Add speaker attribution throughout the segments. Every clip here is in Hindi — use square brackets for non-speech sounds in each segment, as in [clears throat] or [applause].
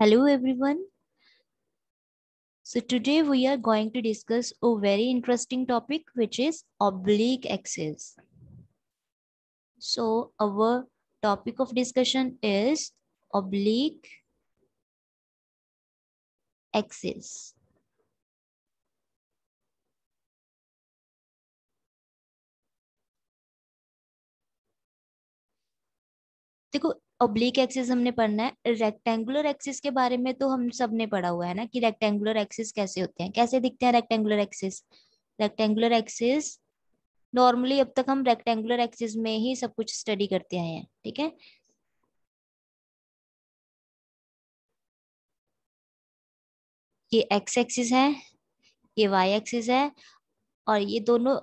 Speaker 1: Hello everyone. So today we are going to discuss a very interesting topic which is oblique axis. So our topic of discussion is oblique axis. देखो ओब्लिक एक्सिस हमने पढ़ना है। रेक्टेंगुलर एक्सिस के बारे में तो हम सबने पढ़ा हुआ है ना कि रेक्टेंगुलर एक्सिस कैसे होते हैं। कैसे दिखते हैं rectangular axis rectangular axis normally अब तक हम रेक्टेंगुलर एक्सिस में ही सब कुछ स्टडी करते आए हैं, ठीक है? ये एक्स एक्सिस है, ये वाई एक्सिस है और ये दोनों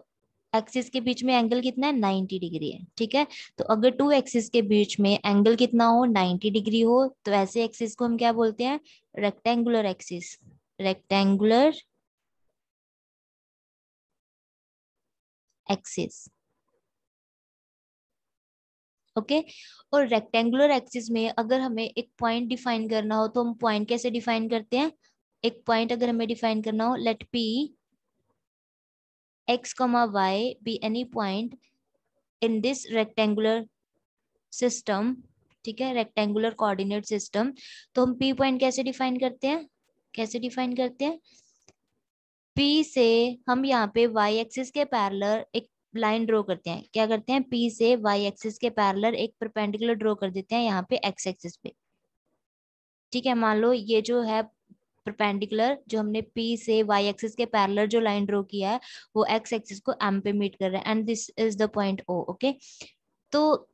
Speaker 1: एक्सिस के बीच में एंगल कितना है? 90 डिग्री है, ठीक है? तो अगर टू एक्सिस के बीच में एंगल कितना हो? 90 डिग्री हो तो ऐसे एक्सिस को हम क्या बोलते हैं? Rectangular axis rectangular axis okay okay? और रेक्टेंगुलर एक्सिस में अगर हमें एक पॉइंट डिफाइन करना हो तो हम पॉइंट कैसे डिफाइन करते हैं? एक पॉइंट अगर हमें डिफाइन करना हो let P x comma y be any point in this rectangular system, ठीक है? रेक्टेंगुलर कोऑर्डिनेट सिस्टम तो हम p पॉइंट कैसे डिफाइन करते हैं? कैसे डिफाइन करते हैं? P से हम यहाँ पे y एक्सिस के पैरेलल एक लाइन ड्रॉ करते हैं। क्या करते हैं? P से y एक्सिस के पैरेलल एक परपेंडिकुलर ड्रॉ कर देते हैं यहाँ पे x एक्सिस पे। ठीक है? मान लो ये जो है परपेंडिकुलर जो हमने पी से वाई एक्सिस के पैरेलल जो लाइन ड्रॉ किया है, वो एक्स एक्सिस को एम पे मीट कर रहा है and this is the point O okay तो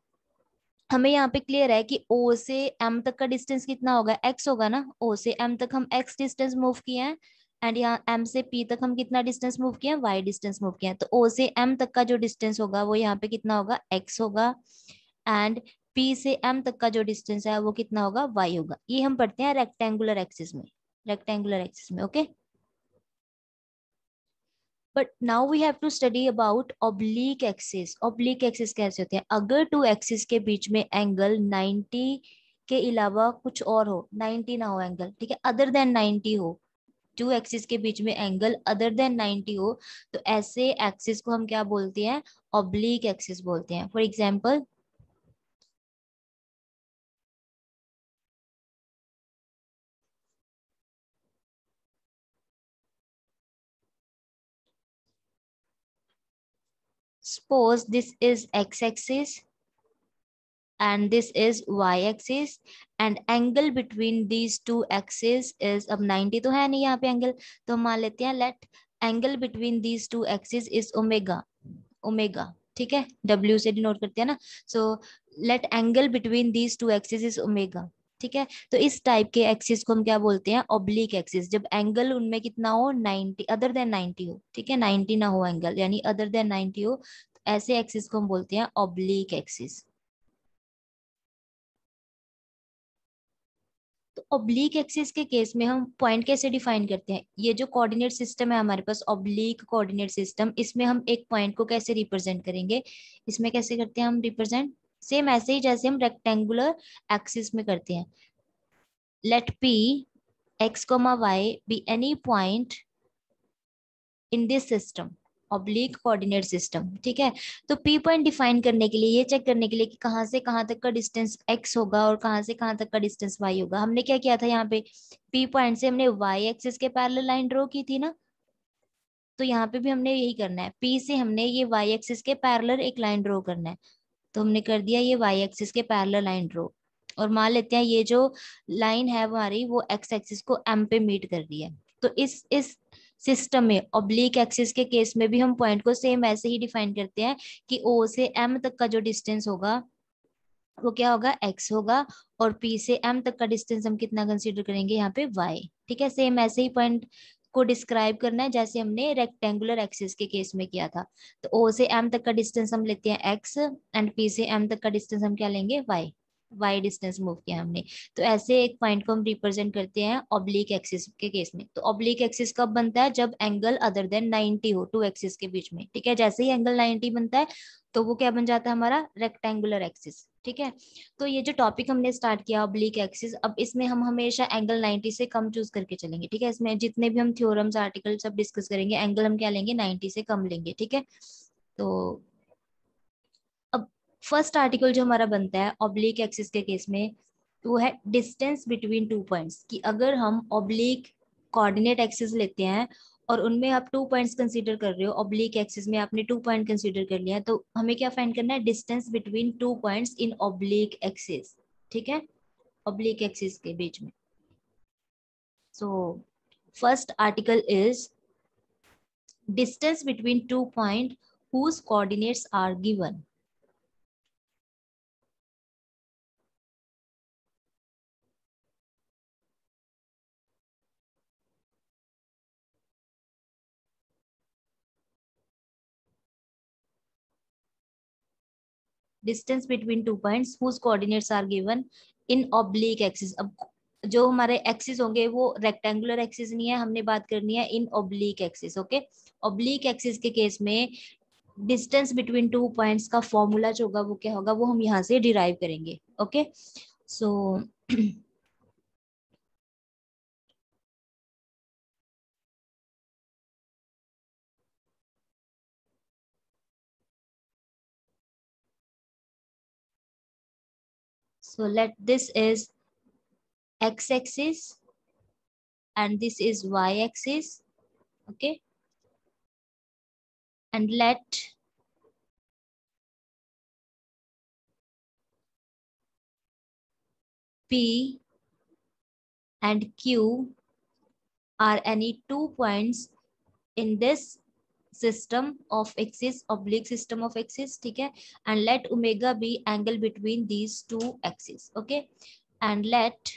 Speaker 1: हमें यहाँ पे क्लियर है कि ओ से एम तक का डिस्टेंस कितना होगा? एक्स होगा ना? ओ से एम तक हम एक्स डिस्टेंस मूव किए हैं एंड यहाँ एम से पी तक हम कितना डिस्टेंस मूव किए हैं? वाई डिस्टेंस मूव किए हैं। तो ओ से एम तक का जो डिस्टेंस होगा, वो यहाँ पे कितना होगा? एक्स होगा एंड पी से एम तक का जो डिस्टेंस है, वो कितना होगा? वाई होगा। ये हम पढ़ते हैं रेक्टेंगुलर एक्सिस में। Rectangular axis में, okay? But now we have to study about oblique axis. Oblique axis कैसे होते हैं? अगर टू एक्सिस के बीच में एंगल 90 के अलावा कुछ और हो 90 ना हो एंगल ठीक है? अदर देन 90 हो टू एक्सिस के बीच में एंगल अदर देन 90 हो तो ऐसे एक्सिस को हम क्या बोलते हैं? ऑब्लिक एक्सिस बोलते हैं. For example suppose this is x-axis and this is y-axis and angle between these two axes is अब 90 तो है नहीं यहाँ पे angle तो मान लेते हैं let angle between these two axes is omega omega ठीक है W से डिनोट करते हैं ना so let angle between these two axes is omega ठीक है? तो इस टाइप के एक्सिस को हम क्या बोलते हैं? ओब्लिक एक्सिस जब एंगल उनमें कितना हो? 90 अदर देन 90 हो, ठीक है? 90 ना हो एंगल यानी अदर देन 90 हो तो ऐसे एक्सिस को हम बोलते हैं ऑब्लिक एक्सिस तो ओब्लिक एक्सिस के केस में हम पॉइंट कैसे डिफाइन करते हैं? ये जो कोऑर्डिनेट सिस्टम है हमारे पास ऑब्लिक कोऑर्डिनेट सिस्टम इसमें हम एक पॉइंट को कैसे रिप्रेजेंट करेंगे? इसमें कैसे करते हैं हम रिप्रेजेंट सेम ऐसे ही जैसे हम रेक्टेंगुलर एक्सिस में करते हैं। Let P X comma Y be any point in this system oblique coordinate system ठीक है? तो पी पॉइंट डिफाइन करने के लिए, ये चेक करने के लिए कि कहाँ से कहाँ तक का डिस्टेंस एक्स होगा और कहाँ से कहाँ तक का डिस्टेंस वाई होगा। हमने क्या किया था यहाँ पे? पी पॉइंट से हमने वाई एक्सिस के पैरेलल लाइन ड्रॉ की थी ना? तो यहाँ पे भी हमने यही करना है। पी से हमने ये वाई एक्सिस के पैरेलल एक लाइन ड्रॉ करना है। तो हमने कर दिया ये वाई एक्सिस के पैरल लाइन ड्रो और मान लेते हैं ये जो लाइन है हमारी वो एक्स एक्सिस को एम पे मीट कर रही है। तो इस इस सिस्टम में ऑब्लिक एक्सिस के केस में भी हम पॉइंट को सेम ऐसे ही डिफाइन करते हैं कि ओ से एम तक का जो डिस्टेंस होगा, वो क्या होगा? एक्स होगा। और पी से एम तक का डिस्टेंस हम कितना कंसीडर करेंगे यहाँ पे? वाई ठीक है सेम ऐसे ही पॉइंट को डिस्क्राइब करना है, जैसे हमने रेक्टेंगुलर एक्सिस के केस में किया था। तो ओ से एम तक का डिस्टेंस हम लेते हैं एक्स एंड पी से एम तक का डिस्टेंस हम क्या लेंगे? वाई वाई डिस्टेंस मूव किया हमने। तो ऐसे एक पॉइंट को हम रिप्रेजेंट करते हैं ऑब्लिक एक्सिस के केस में। तो ऑब्लिक एक्सिस कब बनता है? जब एंगल अदर देन 90 हो टू एक्सिस के बीच में। ठीक है? जैसे ही एंगल 90 बनता है तो वो क्या बन जाता है हमारा? रेक्टेंगुलर एक्सिस ठीक है? तो ये जो टॉपिक हमने स्टार्ट किया ऑब्लिक एक्सिस अब इसमें हम हमेशा एंगल 90 से कम चूज़ करके चलेंगे। ठीक है? इसमें जितने भी हम थ्योरम्स आर्टिकल सब डिस्कस करेंगे एंगल हम क्या लेंगे? 90 से कम लेंगे। ठीक है? तो फ़र्स्ट आर्टिकल जो हमारा बनता है ऑब्लिक एक्सिस के केस में वो है डिस्टेंस बिटवीन टू पॉइंट्स कि अगर हम ऑब्लिक कोऑर्डिनेट एक्सिस लेते हैं और उनमें आप टू पॉइंट्स कंसीडर कर रहे हो ऑब्लिक एक्सिस में आपने टू पॉइंट कंसीडर कर लिया तो हमें क्या फाइंड करना है? Distance between two points in oblique axis ठीक है? ऑब्लिक एक्सिस के बीच में. So first article is distance between two point whose coordinates are given. Between two points whose coordinates are given in oblique axis. अब जो हमारे एक्सिस होंगे, वो रेक्टेंगुलर एक्सिस नहीं है, हमने बात करनी है in oblique axis okay oblique axis के केस में डिस्टेंस बिटवीन टू पॉइंट्स का फॉर्मूला जो होगा, वो क्या होगा, वो हम यहाँ से डिराइव करेंगे okay so So [clears throat] let this is x-axis and this is y-axis, okay? And let P and Q are any two points in this system of axis oblique system of axis ठीक है? And let omega be angle between these two axis okay and let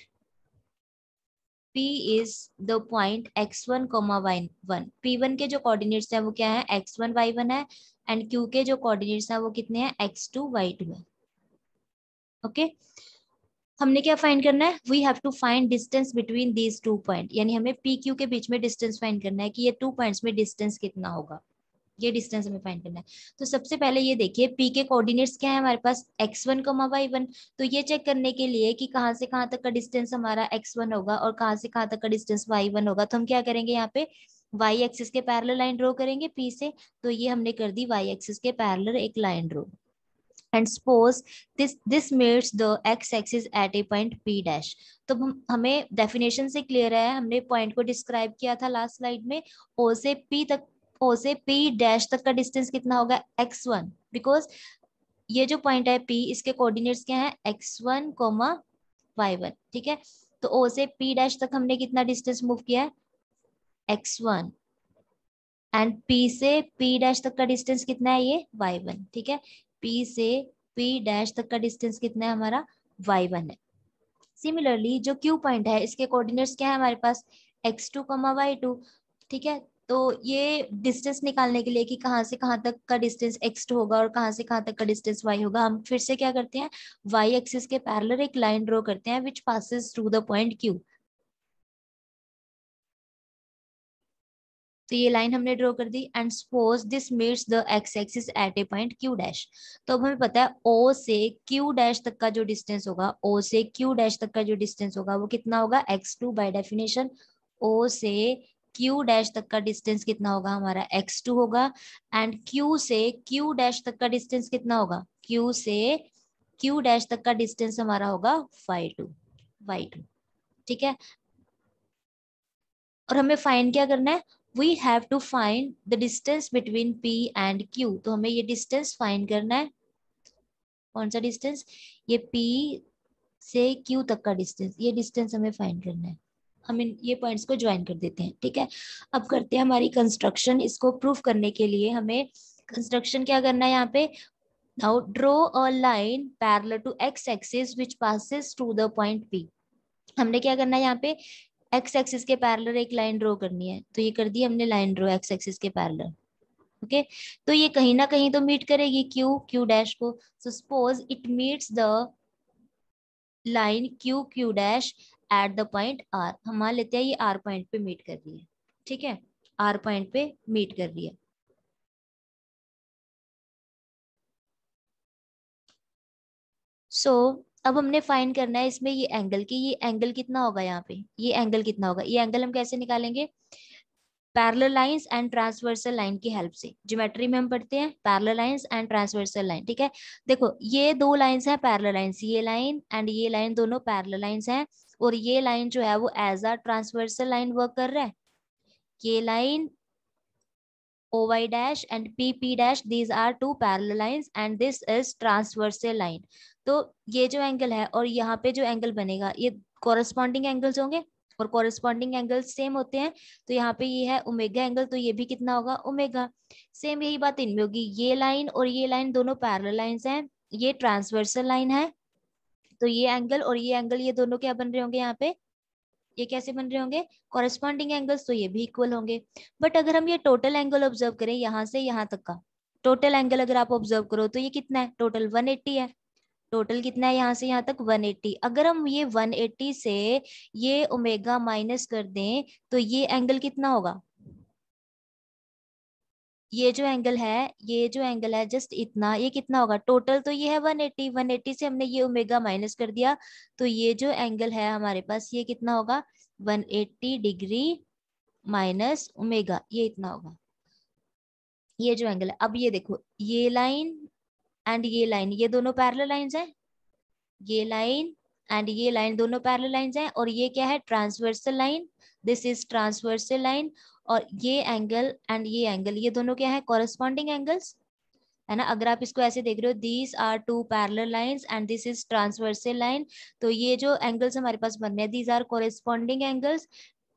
Speaker 1: P is the point x1 y1. P1 के जो कोऑर्डिनेट्स हैं वो क्या है? X1 y1 है. एंड Q के जो कोऑर्डिनेट्स हैं वो कितने हैं? X2 y2 है. Okay okay? हमने क्या फाइंड करना है? We have to find distance between these two point यानी हमें पी क्यू के बीच में डिस्टेंस फाइंड करना है कि ये टू पॉइंट्स में डिस्टेंस कितना होगा। ये डिस्टेंस हमें फाइंड करना है। तो सबसे पहले ये देखिए पी के कोऑर्डिनेट्स क्या है हमारे पास? X one comma Y one तो ये चेक करने के लिए कि कहाँ से कहाँ तक का डिस्टेंस हमारा एक्स वन होगा और कहाँ से कहाँ तक का डिस्टेंस वाई वन होगा। तो हम क्या करेंगे यहाँ पे? वाई एक्सिस के पैरल लाइन ड्रॉ करेंगे पी से। तो ये हमने कर दी वाई एक्सिस के पैरल एक line draw and suppose this this meets the x axis at a point p dash. तो हम डेफिनेशन से क्लियर है, हमने पॉइंट को डिस्क्राइब किया था लास्ट स्लाइड में ओ से p तक ओ से p डैश तक का डिस्टेंस कितना होगा? x1 बिकॉज़ ये जो पॉइंट है p, इसके कोऑर्डिनेट्स क्या है? x1 कोमा y1 ठीक है? तो ओ से पी डैश तक हमने कितना डिस्टेंस मूव किया है? एक्स वन एंड पी से पी डैश तक का डिस्टेंस कितना है ये? वाई वन ठीक है? P से P डैश तक का डिस्टेंस कितना है हमारा? Y1 है। सिमिलरली जो Q पॉइंट है, इसके कोऑर्डिनेट्स क्या है हमारे पास? X2 टू कमा वाई ठीक है? तो ये डिस्टेंस निकालने के लिए कि कहाँ से कहाँ तक का डिस्टेंस x2 होगा और कहाँ से कहाँ तक का डिस्टेंस y होगा, हम फिर से क्या करते हैं? वाई एक्सिस के पैरेलल एक लाइन ड्रॉ करते हैं which passes through the point Q तो ये लाइन हमने ड्रॉ कर दी and suppose this meets the X axis at a point Q dash तो अब हमें पता है ओ से क्यू डैश तक का जो डिस्टेंस होगा ओ से क्यू डैश तक का जो डिस्टेंस होगा, वो कितना होगा? X two by definition O से क्यू डैश तक का डिस्टेंस कितना होगा? हमारा एक्स टू होगा एंड क्यू से क्यू डैश तक का डिस्टेंस कितना होगा? क्यू से क्यू डैश तक का डिस्टेंस हमारा होगा फाइव टू वाई टू ठीक है? और हमें फाइंड क्या करना है? We have to find the distance between P and Q तो हमें ये डिस्टेंस फाइंड करना है। कौन सा डिस्टेंस ये पी से क्यू तक का डिस्टेंस ये डिस्टेंस हमें फाइंड करना है। हम इन, ये पॉइंट्स को ज्वाइन कर देते हैं, ठीक है? अब करते हैं हमारी कंस्ट्रक्शन इसको प्रूफ करने के लिए हमें कंस्ट्रक्शन क्या करना है यहाँ पे? Now draw a line parallel to X axis which passes to the point P हमने क्या करना है यहाँ पे? एक्स एक्सिस के पैरेलल एक लाइन ड्रॉ करनी है तो ये कर दी हमने लाइन ड्रॉ एक्स एक्सिस के पैरेलल ओके तो ये कहीं ना कहीं तो मीट करेगी क्यू क्यू डैश को। So suppose it meets the line Q Q dash at the point R हम मान लेते हैं ये आर पॉइंट पे मीट कर रही है, ठीक है? आर पॉइंट पे मीट कर रही है। सो अब हमने फाइन करना है इसमें ये एंगल की, ये एंगल कितना होगा यहाँ पे? ये एंगल कितना होगा? ये एंगल हम कैसे निकालेंगे? Parallel lines and transversal line की हेल्प से। ज्योमेट्री में हम पढ़ते हैं parallel lines and transversal line ठीक है? देखो, ये दो लाइंस हैं पैरेलल लाइंस ये लाइन एंड ये लाइन दोनों पैरेलल लाइंस हैं, और ये लाइन जो है वो as a transversal line work कर रहा है। ये line OY dash and PP dash these are two parallel lines and this is transversal line तो ये जो एंगल है और यहाँ पे जो एंगल बनेगा, ये कोरस्पॉन्डिंग एंगल्स होंगे और कोरस्पॉन्डिंग एंगल्स सेम होते हैं। तो यहाँ पे ये है ओमेगा एंगल तो ये भी कितना होगा? ओमेगा सेम यही बात इनमें होगी। ये लाइन और ये लाइन दोनों पैरल लाइन्स हैं। ये ट्रांसवर्सल लाइन है। तो ये एंगल और ये एंगल ये दोनों क्या बन रहे होंगे यहाँ पे? ये कैसे बन रहे होंगे? कॉरेस्पॉन्डिंग एंगल्स तो ये भी इक्वल होंगे। बट अगर हम ये टोटल एंगल ऑब्ज़र्व करें यहाँ से यहाँ तक का टोटल एंगल अगर आप ऑब्ज़र्व करो तो ये कितना है? टोटल 180 है। टोटल कितना है यहाँ से? यहाँ तक 180 अगर हम ये 180 से ये ओमेगा माइनस कर दें तो ये एंगल कितना होगा? ये जो एंगल है, ये जो एंगल है जस्ट इतना, ये कितना होगा? टोटल तो ये है 180 180 से हमने ये ओमेगा माइनस कर दिया तो ये जो एंगल है हमारे पास, ये कितना होगा? 180 डिग्री माइनस ओमेगा ये इतना होगा। ये जो एंगल है, अब ये देखो, ये लाइन एंड ये लाइन ये दोनों पैरेलल लाइन है? ये लाइन एंड ये लाइन दोनों पैरल लाइन है और ये क्या है? Transversal line this is transversal line और ये एंगल एंड ये एंगल ये दोनों क्या है? कॉरेस्पॉन्डिंग एंगल्स है ना? अगर आप इसको ऐसे देख रहे हो these are two parallel lines and this is transversal line तो ये जो एंगल्स हमारे पास बन रहे हैं दीज आर कॉरेस्पॉन्डिंग एंगल्स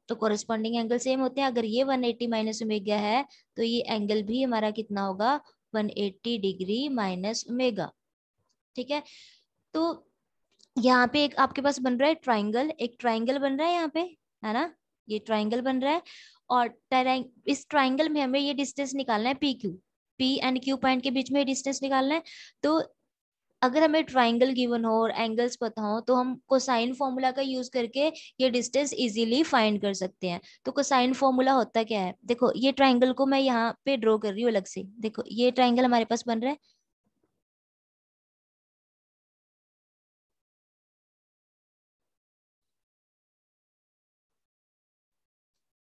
Speaker 1: तो कॉरेस्पॉन्डिंग एंगल सेम होते हैं। अगर ये 180 एट्टी माइनस ओमेगा है तो ये एंगल भी हमारा कितना होगा? 180 डिग्री माइनस ओमेगा। ठीक है? तो यहाँ पे एक आपके पास बन रहा है ट्राइंगल। एक ट्राइंगल बन रहा है यहाँ पे, है ना? ये ट्राइंगल बन रहा है और इस ट्राइंगल में हमें ये डिस्टेंस निकालना है P Q. P and Q point के बीच में डिस्टेंस निकालना है। तो अगर हमें ट्राइंगल गिवन हो और एंगल्स पता हो तो हम कोसाइन फॉर्मूला का यूज़ करके ये डिस्टेंस इजीली फाइंड कर सकते हैं। तो कोसाइन फॉर्मूला होता क्या है? देखो, ये ट्राइंगल को मैं यहाँ पे ड्रॉ कर रही हूँ अलग से। देखो, ये ट्राइंगल हमारे पास बन रहा है।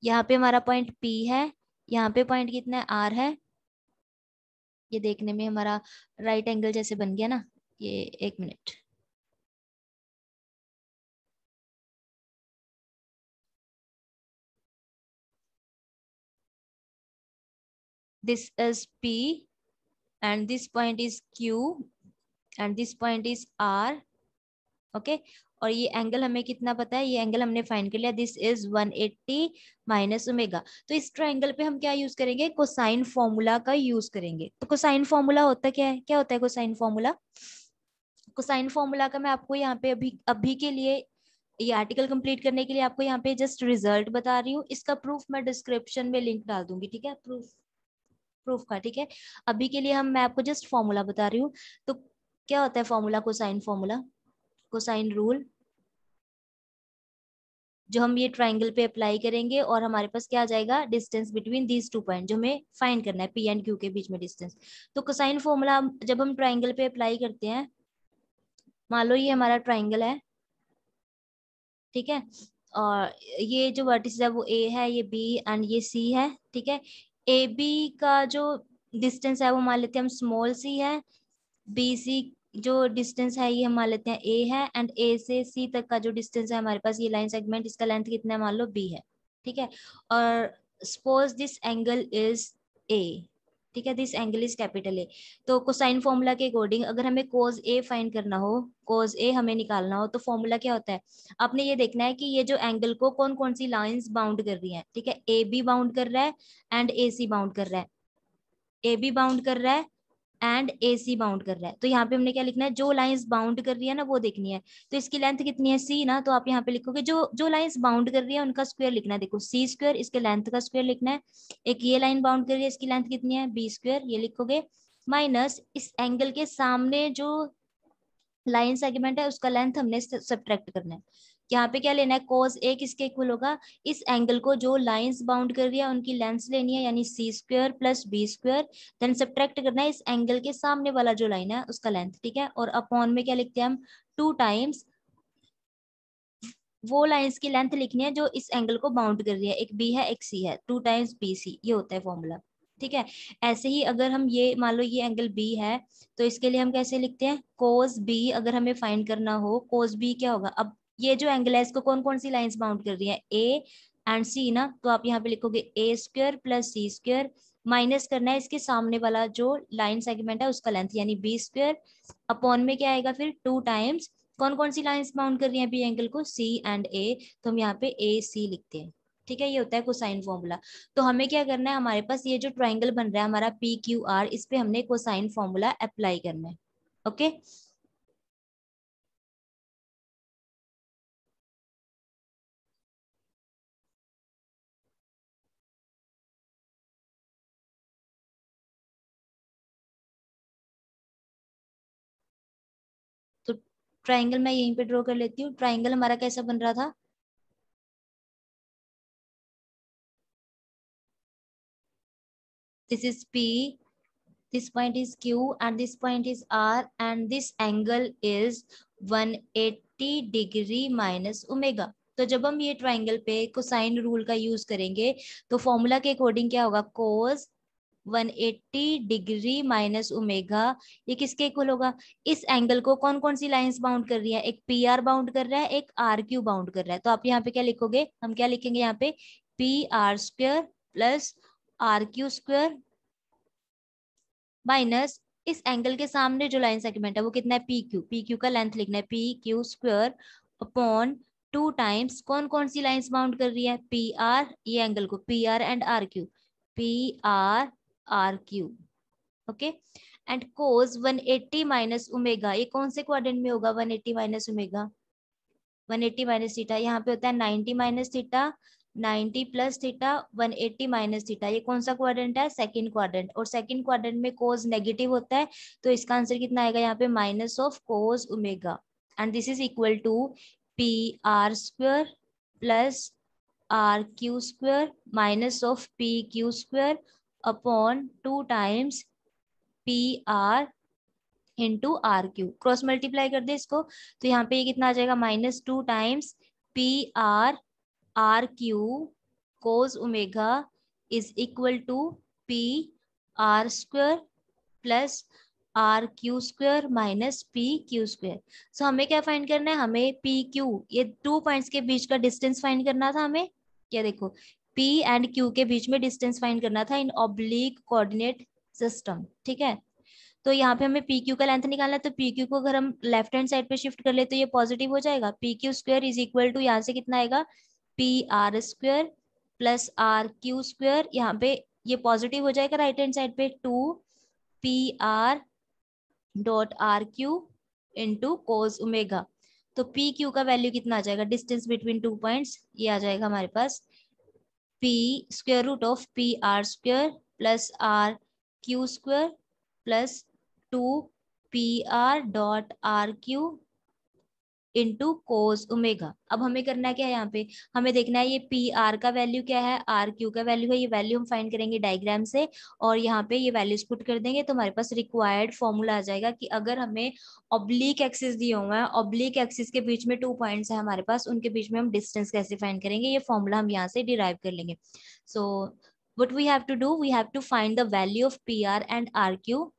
Speaker 1: यहाँ पे हमारा पॉइंट P है। यहाँ पे पॉइंट कितना है? आर है। ये देखने में हमारा राइट एंगल जैसे बन गया ना। ये एक minute. This is P and this point is Q and this point is R, okay? और ये एंगल हमें कितना पता है? ये एंगल हमने फाइंड कर लिया। दिस इज़ 180 माइनस ओमेगा तो इस ट्राइंगल पे हम क्या यूज़ करेंगे? कोसाइन फॉर्मूला का यूज़ करेंगे। तो कोसाइन फॉर्मूला होता क्या है? क्या होता है कोसाइन फॉर्मूला कोसाइन फॉर्मूला का मैं आपको यहाँ पे अभी अभी के लिए ये आर्टिकल कंप्लीट करने के लिए आपको यहाँ पे जस्ट रिज़ल्ट बता रही हूँ। इसका प्रूफ मैं डिस्क्रिप्शन में लिंक डाल दूँगी, ठीक है? प्रूफ प्रूफ का, ठीक है? अभी के लिए हम, मैं आपको जस्ट फॉर्मूला बता रही हूँ। तो क्या होता है formula cosine formula cosine rule जो हम ये ट्राइंगल पे अप्लाई करेंगे और हमारे पास क्या आ जाएगा? Distance between these two point जो हमें फाइंड करना है पी एंड क्यू के बीच में डिस्टेंस तो कोसाइन फॉर्मूला जब हम ट्राइंगल पे अप्लाई करते हैं मान लो ये हमारा ट्राइंगल है, ठीक है? और ये जो वर्टिस है वो ए है, ये बी एंड ये सी है, ठीक है? ए बी का जो डिस्टेंस है वो मान लेते हैं हम स्मॉल सी है बी सी जो डिस्टेंस है ये हम मान लेते हैं ए है एंड ए से सी तक का जो डिस्टेंस है हमारे पास ये लाइन सेगमेंट इसका लेंथ कितना है? मान लो बी है, ठीक है? और suppose this angle is A ठीक है this angle is capital A तो कोसाइन फॉर्मूला के अकॉर्डिंग अगर हमें कोज ए फाइंड करना हो कोज ए हमें निकालना हो तो फॉर्मूला क्या होता है? आपने ये देखना है कि ये जो एंगल को कौन कौन सी लाइंस बाउंड कर रही है, ठीक है? ए बी बाउंड कर रहा है एंड ए सी बाउंड कर रहा है। ए बी बाउंड कर रहा है एंड ए सी बाउंड कर रहा है। तो यहाँ पे हमने क्या लिखना है? जो लाइंस बाउंड कर रही है ना, वो देखनी है। तो इसकी लेंथ कितनी है? सी ना तो आप यहाँ पे लिखोगे, जो जो लाइंस बाउंड कर रही है, उनका स्क्वायर लिखना है। देखो सी स्क्वायर इसके लेंथ का स्क्वायर लिखना है। एक ये लाइन बाउंड कर रही है, इसकी लेंथ कितनी है? बी स्क्वायर ये लिखोगे। माइनस इस एंगल के सामने जो लाइन सेगमेंट है, उसका लेंथ हमने सब्ट्रैक्ट करना है। यहाँ पे क्या लेना है? कोस ए किसके इक्वल होगा? इस एंगल को जो लाइंस बाउंड कर रही है उनकी लेंथ लेनी है, यानी C square plus B square then subtract करना है इस एंगल के सामने वाला जो लाइन है, उसका लेंथ ठीक है? और अपॉन में क्या लिखते हैं हम? टू टाइम्स वो लाइंस की लेंथ लिखनी है जो इस एंगल को बाउंड कर रही है। एक बी है, एक सी है। टू टाइम्स बी सी ये होता है फॉर्मूला ठीक है? ऐसे ही अगर हम ये, मान लो ये एंगल बी है तो इसके लिए हम कैसे लिखते हैं? कोस बी अगर हमें फाइंड करना हो कोस बी क्या होगा? अब ये जो एंगल है, इसको कौन कौन सी लाइंस बाउंड कर रही है? ए एंड सी ना? तो आप यहाँ पे लिखोगे A square plus C square minus करना है। इसके सामने वाला जो लाइन सेगमेंट है, उसका लेंथ यानी बी स्क्र अपॉन में क्या आएगा फिर? टू टाइम्स कौन कौन सी लाइंस बाउंड कर रही है बी एंगल को? सी एंड ए तो हम यहाँ पे ए सी लिखते हैं। ठीक है? ये होता है कोसाइन फॉर्मूला तो हमें क्या करना है? हमारे पास ये जो ट्राइंगल बन रहा है, हमारा पी क्यू आर इस पे हमने कोसाइन फॉर्मूला अप्लाई करना है। ओके ट्राइंगल मैं यहीं पे ड्रॉ कर लेती हूँ। ट्राइंगल हमारा कैसा बन रहा था? This is P, this point is Q and this point is R and this angle is 180 degree minus omega तो जब हम ये ट्राइंगल पे कोसाइन रूल का यूज़ करेंगे तो फॉर्मूला के अकॉर्डिंग क्या होगा? कोस 180 डिग्री माइनस ओमेगा ये किसके इक्वल होगा? इस एंगल को कौन कौन सी लाइंस बाउंड कर रही है? एक पी आर बाउंड कर रहा है, एक आर क्यू बाउंड कर रहा है। तो आप यहाँ पे क्या लिखोगे? हम क्या लिखेंगे यहाँ पे? P R square plus R Q square minus इस एंगल के सामने जो लाइन सेगमेंट है, वो कितना है? पी क्यू पी क्यू का लेंथ लिखना है। P Q square upon two times कौन कौन सी लाइंस बाउंड कर रही है? पी आर ये एंगल को P R and R Q P R R Q okay and cos 180 minus omega ये कौन से क्वाड्रेंट में होगा? 180 माइनस ओमेगा 180 माइनस थीटा यहाँ पे होता है 90 minus theta 90 plus theta 180 minus theta ये कौन सा क्वाड्रेंट है? सेकंड क्वाड्रेंट और सेकंड क्वाड्रेंट में कोज नेगेटिव होता है तो इसका आंसर कितना आएगा? यहाँ पे minus of cos omega and this is equal to P R square plus R Q square minus of P Q square upon two times P R into R Q cross multiply कर दे इसको तो यहाँ पे ये कितना आ जाएगा? Minus two times P R R Q cos omega is equal to P R square plus R Q square minus P Q square so हमें क्या फाइंड करना है? हमें पी क्यू ये टू पॉइंट्स के बीच का डिस्टेंस फाइंड करना था हमें? क्या देखो पी एंड क्यू के बीच में डिस्टेंस फाइंड करना था इन ऑब्लिक कोऑर्डिनेट सिस्टम ठीक है? तो यहाँ पे हमें पी क्यू का लेंथ निकालना है तो पी क्यू को अगर हम लेफ़्ट हैंड साइड पे शिफ्ट कर ले तो ये पॉजिटिव हो जाएगा। P Q square is equal to यहाँ से कितना आएगा? P R square plus R Q square यहाँ पे ये पॉजिटिव हो जाएगा राइट हैंड साइड पे two P R dot R Q into cos omega तो पी क्यू का वैल्यू कितना आ जाएगा? डिस्टेंस बिटवीन टू पॉइंट्स ये आ जाएगा हमारे पास। P square root of p r square plus r q square plus 2 p r dot r q into cos omega अब हमें करना क्या है यहाँ पे? हमें देखना है ये पी आर का वैल्यू क्या है? आर क्यू का वैल्यू है। ये वैल्यू हम फाइंड करेंगे डायग्राम से और यहाँ पे ये वैल्यूज़ पुट कर देंगे तो हमारे पास रिक्वायर्ड फॉर्मूला आ जाएगा कि अगर हमें ऑब्लिक एक्सिस दिए हुए हैं ऑब्लिक एक्सिस के बीच में टू पॉइंट्स है हमारे पास, उनके बीच में हम डिस्टेंस कैसे फाइंड करेंगे? ये फॉर्मूला हम यहाँ से डिराइव कर लेंगे। So what we have to do we have to find the value of P R and R Q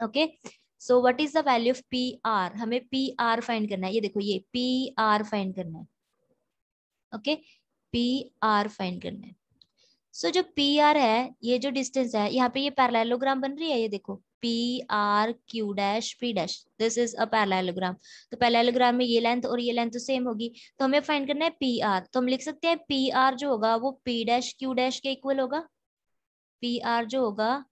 Speaker 1: okay so what is the value of P R हमें पी आर फाइंड करना है। ये देखो ये पी आर फाइंड करना है। ओके पी आर फाइंड करना है। सो so, जो पी आर है ये जो डिस्टेंस है यहाँ पे ये पैरेललोग्राम बन रही है ये देखो। P R Q dash P dash this is a parallelogram तो पैरेललोग्राम में ये लेंथ और ये लेंथ तो सेम होगी। तो हमें फाइंड करना है पी आर तो हम लिख सकते हैं पी आर जो होगा वो पी डैश क्यू डैश के इक्वल होगा। पी आर जो होगा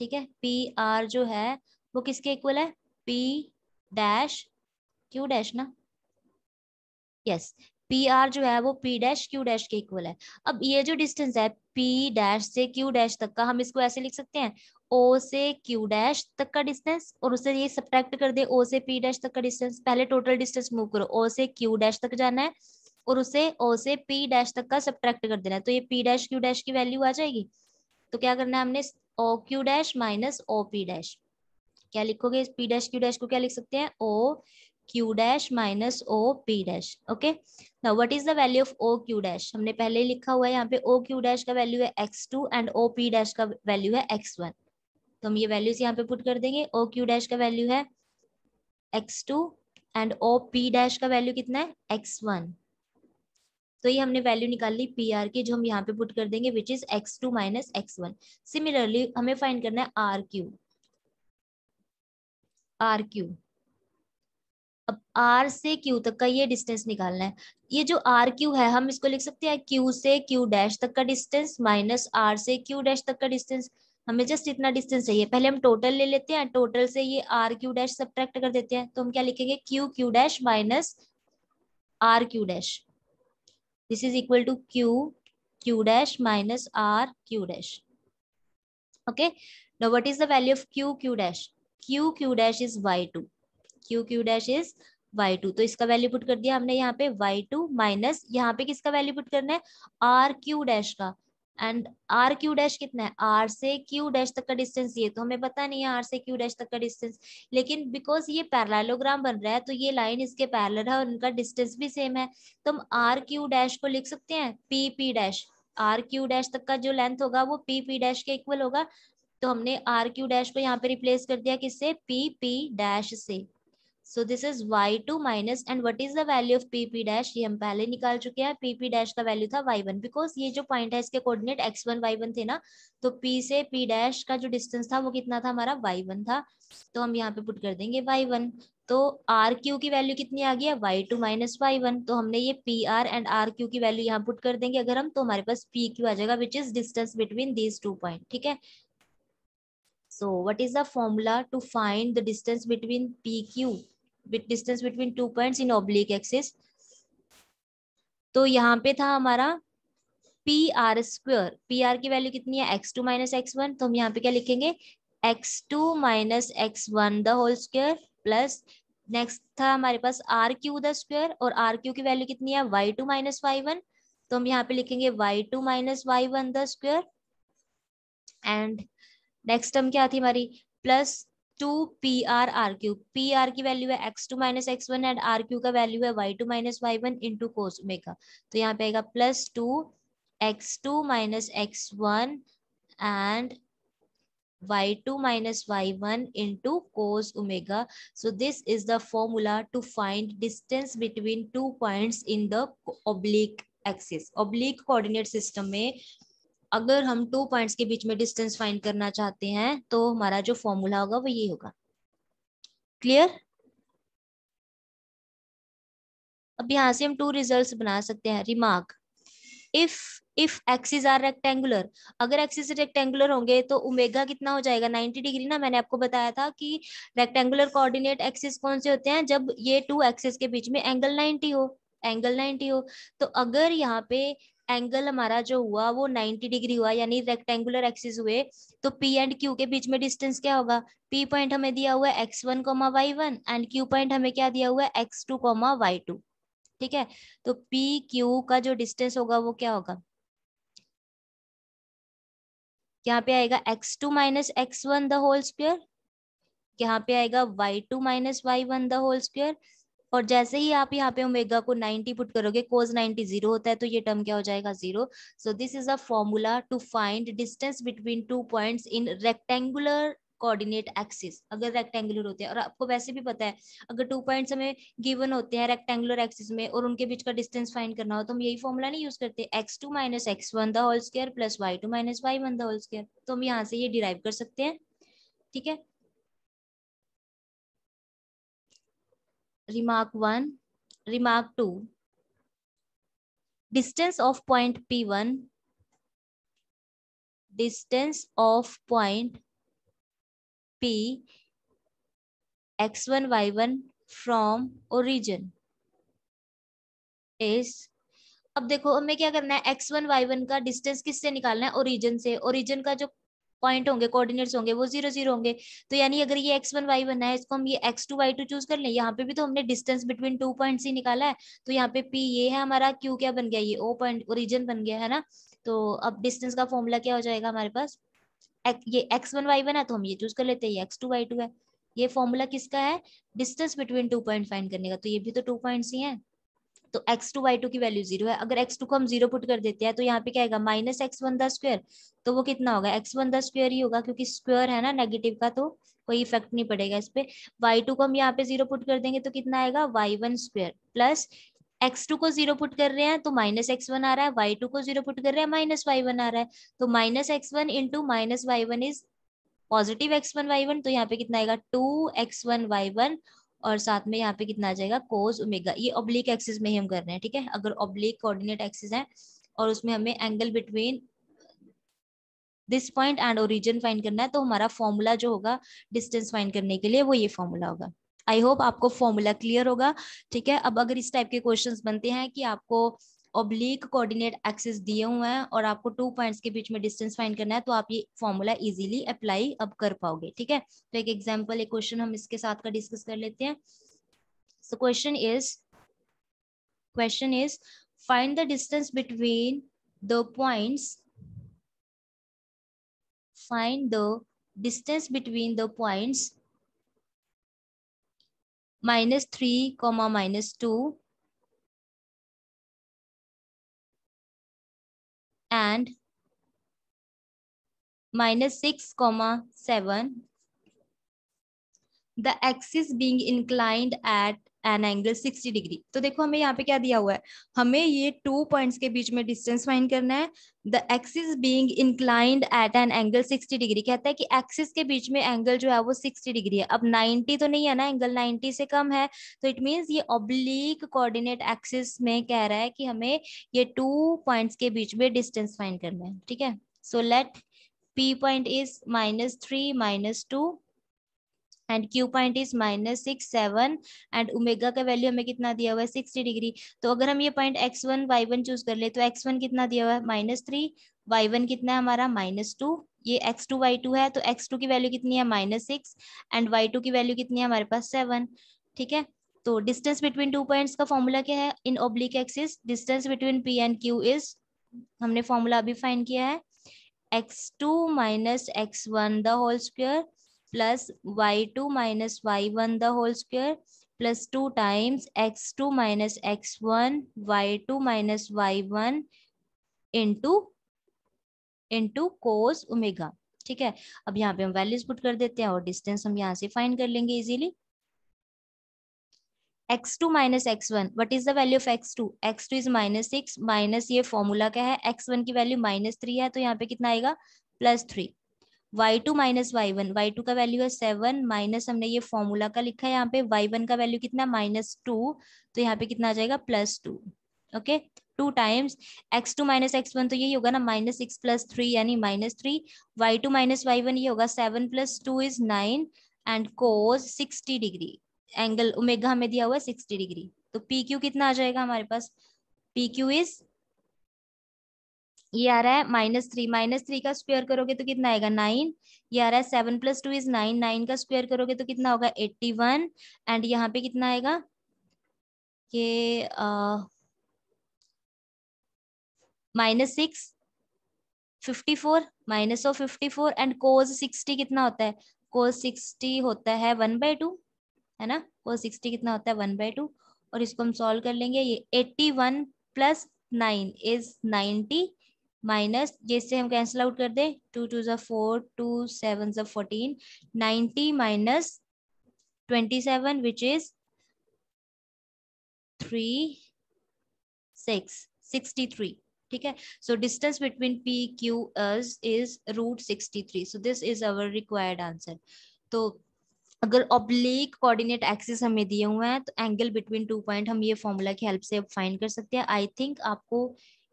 Speaker 1: ठीक है? पी आर जो है वो किसके इक्वल है? पी डैश क्यू डैश ना? यस पी आर जो है वो पी डैश क्यू डैश के इक्वल है. अब ये जो डिस्टेंस है पी डैश से क्यू डैश तक का, हम इसको ऐसे लिख सकते हैं। ओ से क्यू डैश तक का डिस्टेंस और उससे ये सब्ट्रैक्ट कर दे ओ से पी डैश तक का डिस्टेंस पहले टोटल डिस्टेंस मूव करो। ओ से क्यू डैश तक जाना है और उसे ओ से पी डैश तक का सब्ट्रैक्ट कर देना है। तो ये पी डैश क्यू डैश की वैल्यू आ जाएगी। तो क्या करना है हमने? O Q dash minus O P dash क्या लिखोगे? पी डैश क्यू डैश को क्या लिख सकते हैं? O Q dash minus O P dash okay now what is the value of O Q dash हमने पहले ही लिखा हुआ है, यहाँ पे ओ क्यू डैश का वैल्यू है X two and O P dash का वैल्यू है एक्स वन तो हम ये वैल्यूज़ यहाँ पे पुट कर देंगे। ओ क्यू डैश का वैल्यू है X two and O P dash का वैल्यू कितना है? एक्स वन तो ये हमने वैल्यू निकाल ली पी आर की, जो हम यहाँ पे पुट कर देंगे which is X two minus X one similarly हमें फाइंड करना है आर क्यू आर क्यू अब आर से क्यू तक का ये डिस्टेंस निकालना है। ये जो आर क्यू है, हम इसको लिख सकते हैं क्यू से क्यू डैश तक का डिस्टेंस माइनस आर से क्यू डैश तक का डिस्टेंस हमें जस्ट इतना डिस्टेंस चाहिए। पहले हम टोटल ले लेते हैं। टोटल से ये आर क्यू डैश सब्ट्रैक्ट कर देते हैं। तो हम क्या लिखेंगे? Q Q dash minus R Q dash this is equal to Q Q dash minus R Q dash okay now what is the value of q q dash? Q q dash is y2 q q dash is y2 तो इसका वैल्यू पुट कर दिया हमने यहाँ पे y2 माइनस यहाँ पे किसका वैल्यू पुट करना है? R, q डैश का। एंड आर क्यू डैश कितना है? आर से क्यू डैश तक का डिस्टेंस ये तो हमें पता नहीं है आर से क्यू डैश तक का डिस्टेंस लेकिन बिकॉज़ ये पैरेललोग्राम बन रहा है तो ये लाइन इसके पैरेलल है और उनका डिस्टेंस भी सेम है। तो हम आर क्यू डैश को लिख सकते हैं P P dash R Q dash तक का जो लेंथ होगा, वो पी पी डैश के इक्वल होगा। तो हमने आर क्यू डैश को यहाँ पे रिप्लेस कर दिया किससे? पी पी डैश से। So this is Y two minus and what is the value of P P dash ये हम पहले निकाल चुके हैं। पी पी डैश का वैल्यू था वाई वन बिकॉज़ ये जो पॉइंट है इसके coordinate X one Y one थे ना। तो पी से पी डैश का जो डिस्टेंस था वो कितना था हमारा? वाई वन था। तो हम यहाँ पे पुट कर देंगे वाई वन तो आर क्यू की वैल्यू कितनी आ गई है? Y two minus Y one तो हमने ये P R and R Q की वैल्यू यहाँ पुट कर देंगे अगर हम। तो हमारे पास पी क्यू आ जाएगा which is distance between these two point ठीक है? So, what is the formula to find the distance between pq with distance between two points in oblique axis? तो यहाँ पे था हमारा P R square P R की वैल्यू कितनी है? X two minus X one तो हम यहाँ पे क्या लिखेंगे? X two minus X one the whole square plus next था हमारे पास आर क्यू द स्क्वेयर और आर क्यू की वैल्यू कितनी है? Y two minus Y one तो हम यहाँ पे लिखेंगे Y two minus Y one the square and next term क्या थी हमारी? Plus two P R R Q P R की वैल्यू है X two minus X one and R Q का वैल्यू है Y two minus Y one into cos omega तो यहाँ पे आएगा plus two X two minus X one and y2 two minus Y one into cos omega so this is the formula to find distance between two point in the oblique axis oblique coordinate system में अगर हम टू पॉइंट्स के बीच में डिस्टेंस फाइंड करना चाहते हैं तो हमारा जो फॉर्मूला होगा वो ये होगा। क्लियर अब यहाँ से हम टू रिजल्ट्स बना सकते हैं। Remark if if axis are rectangular अगर एक्सिस रेक्टेंगुलर होंगे तो उमेगा कितना हो जाएगा? 90 डिग्री ना? मैंने आपको बताया था कि रेक्टेंगुलर कोऑर्डिनेट एक्सिस कौन से होते हैं? जब ये टू एक्सिस के बीच में एंगल 90 हो एंगल 90 हो तो अगर यहाँ पे एंगल हमारा जो हुआ, वो 90 डिग्री हुआ, यानी रेक्टेंगुलर एक्सिस हुए। तो पी एंड क्यू के बीच में डिस्टेंस क्या होगा? पी पॉइंट हमें दिया हुआ है X one comma Y one and Q point हमें क्या दिया हुआ है? X two comma Y two ठीक है? तो पी क्यू का जो डिस्टेंस होगा, वो क्या होगा? यहाँ पे आएगा X two minus X one the whole square यहाँ पे आएगा Y two minus Y one the whole square और जैसे ही आप यहाँ पे ओमेगा को 90 पुट करोगे कोज 90 ज़ीरो होता है तो ये टर्म क्या हो जाएगा? Zero so this is a formula to find distance between two points in rectangular coordinate axis अगर रेक्टेंगुलर होते हैं, और आपको वैसे भी पता है, अगर टू पॉइंट्स हमें गिवन होते हैं रेक्टेंगुलर एक्सिस में, और उनके बीच का डिस्टेंस फाइंड करना हो तो हम यही फॉर्मूला नहीं यूज़ करते। X two minus X one the whole square plus Y two minus Y one the whole square तो हम यहाँ से ये डिराइव कर सकते हैं। ठीक है? Remark 1 remark 2 distance of point p1 distance of point p x1 y1 from origin is अब देखो हमें क्या करना है x1 y1 का डिस्टेंस किससे निकालना है ओरिजिन से ओरिजिन का जो पॉइंट होंगे, कोऑर्डिनेट्स होंगे, वो ज़ीरो ज़ीरो होंगे। तो यानी अगर ये एक्स वन, वाई वन है, इसको हम ये X two, Y two choose कर लें, यहाँ पे भी तो हमने डिस्टेंस बिटवीन टू पॉइंट्स ही निकाला है। तो यहाँ पे पी ये है हमारा, क्यू क्या बन गया? ये ओ पॉइंट, ओरिजिन बन गया, है ना? तो अब डिस्टेंस का फॉर्मूला क्या हो जाएगा हमारे पास? ये एक्स वन, वाई वन है तो हम ये चूज़ कर लेते हैं, ये एक्स टू, वाई टू है। ये फॉर्मूला किसका है? Distance between two point find करने का। तो ये भी तो टू पॉइंट्स ही है। तो एक्स टू वाई टू की वैल्यू ज़ीरो है। अगर एक्स टू को हम ज़ीरो पुट कर देते हैं तो यहाँ पे क्या आएगा? Minus X one the square तो वो कितना होगा? एक्स वन द स्क्वायर ही होगा, क्योंकि स्क्वायर है ना नेगेटिव का तो कोई इफ़ेक्ट नहीं पड़ेगा इस पे। वाई टू को हम यहाँ पे ज़ीरो पुट कर देंगे तो कितना आएगा? Y one square plus X two को ज़ीरो पुट कर रहे हैं तो माइनस एक्स वन आ रहा है। वाई टू को ज़ीरो पुट कर रहे हैं माइनस वाई वन आ रहा है। तो minus x one into minus y one is positive x one y one तो यहाँ पे कितना आएगा? Two x one y one और साथ में यहाँ पे कितना आ जाएगा? कोज ओमेगा ये ऑब्लिक एक्सिस में ही हम कर रहे हैं, ठीक है? अगर ऑब्लिक कोऑर्डिनेट एक्सिस है और उसमें हमें angle between this point and origin find करना है तो हमारा फॉर्मूला जो होगा डिस्टेंस फाइंड करने के लिए, वो ये फॉर्मूला होगा। आई होप आपको फॉर्मूला क्लियर होगा, ठीक है? अब अगर इस टाइप के क्वेश्चंस बनते हैं कि आपको ऑब्लिक कोऑर्डिनेट एक्सेस दिए हुए हैं और आपको टू पॉइंट्स के बीच में डिस्टेंस फाइंड करना है तो आप ये फॉर्मूला इजीली अप्लाई अब कर पाओगे, ठीक है? तो एक एग्जांपल एक क्वेश्चन हम इसके साथ का डिस्कस कर लेते हैं। So question is question is find the distance between the points find the distance between the points minus 3 comma minus 2 and minus 6 comma 7 the axis being inclined at an angle 60 degree तो देखो हमें यहाँ पे क्या दिया हुआ है? हमें ये टू पॉइंट्स के बीच में डिस्टेंस फाइंड करना है। The axis being inclined at an angle 60 degree कहता है कि एक्सिस के बीच में एंगल जो है वो 60 डिग्री है। अब 90 तो नहीं है ना एंगल 90 से कम है। तो इट मीन्स ये ऑब्लिक कोऑर्डिनेट एक्सिस में कह रहा है कि हमें ये टू पॉइंट्स के बीच में डिस्टेंस फाइंड करना है। ठीक है? So let P point is minus three minus two and Q point is minus six seven and omega का वैल्यू हमें कितना दिया हुआ है? सिक्सटी डिग्री तो अगर हम ये point x one y one choose कर ले तो एक्स वन कितना दिया हुआ है? माइनस थ्री वाई वन कितना है हमारा? माइनस टू ये एक्स टू वाई टू है तो एक्स टू की वैल्यू कितनी है? Minus six and y two की वैल्यू कितनी है? हमारे पास सेवन ठीक है? तो डिस्टेंस बिटवीन टू पॉइंट्स का फॉर्मूला क्या है? In oblique axis distance between P and Q is हमने फॉर्मूला अभी फाइंड किया है x two minus x one the whole square plus y2 minus y1 the whole square plus 2 times x2 minus x1 y2 minus y1 into into cos omega ठीक है? अब यहाँ पे हम वैल्यूज़ पुट कर देते हैं और डिस्टेंस हम यहाँ से फाइंड कर लेंगे easily x2 minus x one what is the value of x2 x2 is minus six minus ये फॉर्मूला क्या है? x1 की वैल्यू माइनस थ्री है तो यहाँ पे कितना आएगा? Plus three y two minus y one y two का वैल्यू है सेवन माइनस हमने ये फॉर्मूला का लिखा है, यहाँ पे वाई वन का वैल्यू कितना? माइनस टू तो यहाँ पे कितना आ जाएगा? Plus two okay two times x two minus x one तो यही होगा ना माइनस सिक्स प्लस थ्री यानी minus three y two minus y one ये होगा seven plus two is nine and cos sixty degree angle omega हमें दिया हुआ है सिक्सटी डिग्री तो पी क्यू कितना आ जाएगा हमारे पास? पी क्यू इज़ ये आ रहा है माइनस थ्री। माइनस थ्री का स्क्वायर करोगे तो कितना आएगा? नाइन। ये आ रहा है seven plus two is nine. Nine का स्क्वायर करोगे तो कितना होगा? Eighty one. एंड यहाँ पे कितना आएगा? ये minus six, fifty four, minus of fifty four. And cos sixty कितना होता है? कोज सिक्सटी होता है वन बाय टू, है ना? कोज सिक्सटी कितना होता है? One by two. और इसको हम सॉल्व कर लेंगे। ये eighty one plus nine is ninety minus जिससे हम कैंसिल आउट कर दे टू टू जो फोर टू सेवन जो fourteen ninety minus twenty seven which is three six sixty three ठीक है? So distance between P Q S is root sixty three so this is our required answer तो अगर ऑब्लिक कोऑर्डिनेट एक्सिस हमें दिए हुए हैं तो एंगल बिटवीन टू पॉइंट हम ये फॉर्मूला की हेल्प से फाइंड कर सकते हैं। आई थिंक आपको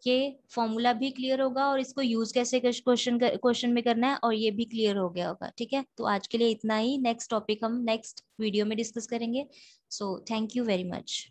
Speaker 1: ये फॉर्मूला भी क्लियर होगा और इसको यूज़ कैसे क्वेश्चन क्वेश्चन में करना है और ये भी क्लियर हो गया होगा, ठीक है? तो आज के लिए इतना ही। नेक्स्ट टॉपिक हम नेक्स्ट वीडियो में डिस्कस करेंगे। So thank you very much